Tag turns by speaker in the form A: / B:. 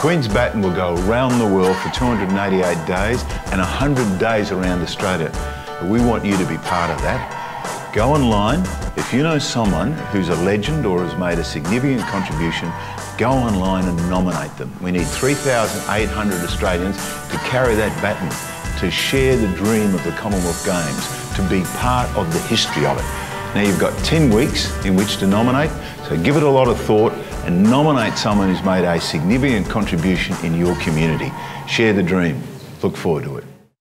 A: Queen's Baton will go around the world for 288 days and 100 days around Australia. We want you to be part of that. Go online. If you know someone who's a legend or has made a significant contribution, go online and nominate them. We need 3,800 Australians to carry that baton, to share the dream of the Commonwealth Games, to be part of the history of it. Now you've got 10 weeks in which to nominate, so give it a lot of thought and nominate someone who's made a significant contribution in your community. Share the dream. Look forward to it.